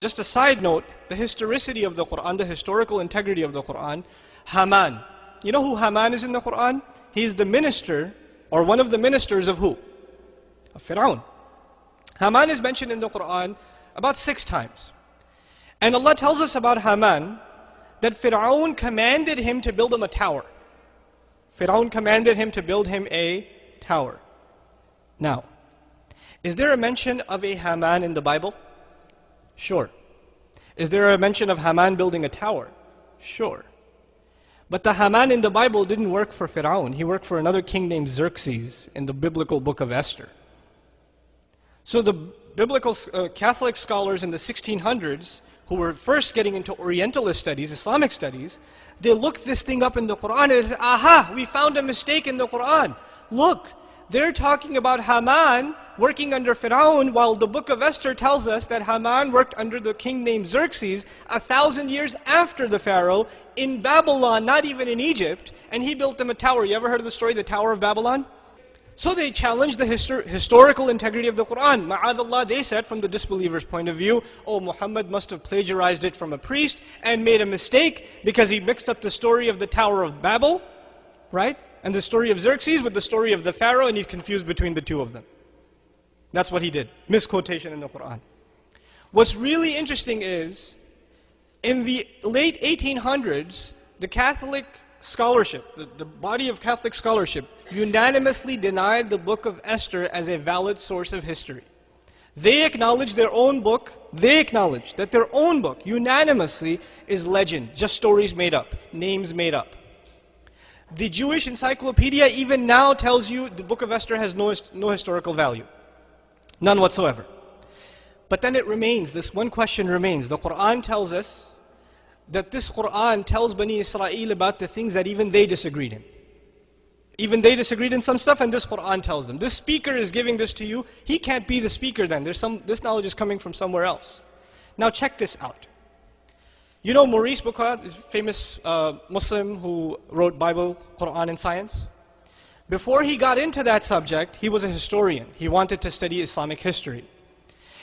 Just a side note, the historicity of the Quran, the historical integrity of the Quran, Haman. You know who Haman is in the Quran? He's the minister, or one of the ministers of who? Of Fir'aun. Haman is mentioned in the Quran about six times. And Allah tells us about Haman that Fir'aun commanded him to build him a tower. Fir'aun commanded him to build him a tower. Now, is there a mention of a Haman in the Bible? Sure. Is there a mention of Haman building a tower? Sure. But the Haman in the Bible didn't work for Fir'aun. He worked for another king named Xerxes in the biblical book of Esther. So the biblical uh, Catholic scholars in the 1600s, who were first getting into Orientalist studies, Islamic studies, they looked this thing up in the Quran and said, aha, we found a mistake in the Quran. Look, they're talking about Haman working under Pharaoh, while the book of Esther tells us that Haman worked under the king named Xerxes a thousand years after the Pharaoh in Babylon, not even in Egypt, and he built them a tower. You ever heard of the story, the Tower of Babylon? So they challenged the histor historical integrity of the Quran. Ma'adallah, they said from the disbeliever's point of view, oh, Muhammad must have plagiarized it from a priest and made a mistake because he mixed up the story of the Tower of Babel, right? And the story of Xerxes with the story of the Pharaoh, and he's confused between the two of them. That's what he did. Misquotation in the Quran. What's really interesting is, in the late 1800s, the Catholic scholarship, the, the body of Catholic scholarship, unanimously denied the book of Esther as a valid source of history. They acknowledge their own book, they acknowledge that their own book, unanimously, is legend, just stories made up, names made up. The Jewish encyclopedia even now tells you the book of Esther has no, no historical value. None whatsoever. But then it remains, this one question remains. The Quran tells us that this Quran tells Bani Israel about the things that even they disagreed in. Even they disagreed in some stuff, and this Quran tells them. This speaker is giving this to you. He can't be the speaker then. There's some, this knowledge is coming from somewhere else. Now check this out. You know Maurice Bucaille is famous uh, Muslim who wrote Bible, Quran, and science? Before he got into that subject, he was a historian. He wanted to study Islamic history.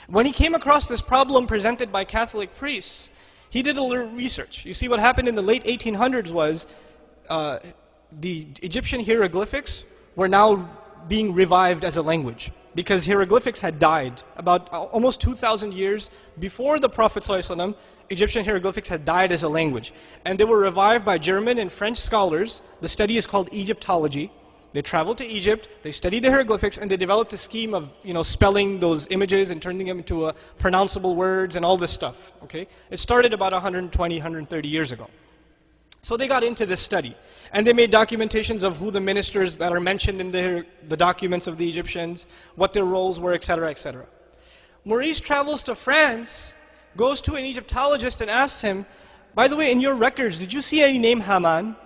When he came across this problem presented by Catholic priests, he did a little research. You see, what happened in the late 1800s was uh, the Egyptian hieroglyphics were now being revived as a language because hieroglyphics had died about uh, almost 2,000 years before the Prophet Egyptian hieroglyphics had died as a language. And they were revived by German and French scholars. The study is called Egyptology. They traveled to Egypt, they studied the hieroglyphics, and they developed a scheme of you know, spelling those images and turning them into uh, pronounceable words and all this stuff. Okay? It started about 120, 130 years ago. So they got into this study. And they made documentations of who the ministers that are mentioned in the, the documents of the Egyptians, what their roles were, etc., etc. Maurice travels to France, goes to an Egyptologist and asks him, by the way, in your records, did you see any name Haman?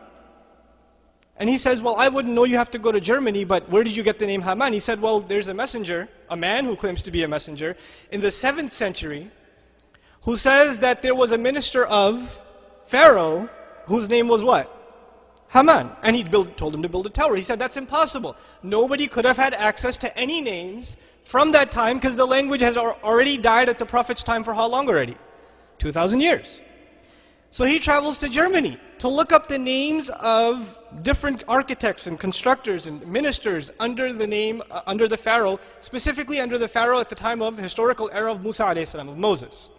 And he says, well, I wouldn't know you have to go to Germany, but where did you get the name Haman? He said, well, there's a messenger, a man who claims to be a messenger, in the 7th century, who says that there was a minister of Pharaoh whose name was what? Haman. And he told him to build a tower. He said, that's impossible. Nobody could have had access to any names from that time because the language has already died at the Prophet's time for how long already? 2,000 years. So he travels to Germany to look up the names of different architects and constructors and ministers under the name, uh, under the Pharaoh, specifically under the Pharaoh at the time of historical era of Musa of Moses.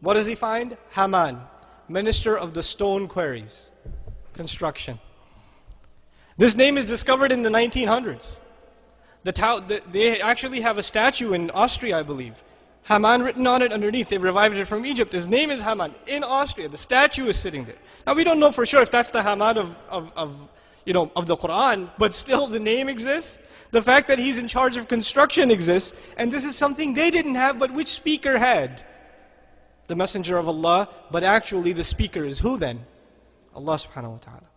What does he find? Haman minister of the stone quarries, construction. This name is discovered in the 1900s. The the, they actually have a statue in Austria, I believe. Haman written on it underneath. They revived it from Egypt. His name is Haman in Austria. The statue is sitting there. Now we don't know for sure if that's the Haman of, of, of, you know, of the Quran, but still the name exists. The fact that he's in charge of construction exists. And this is something they didn't have, but which speaker had? the messenger of Allah, but actually the speaker is who then? Allah subhanahu wa ta'ala.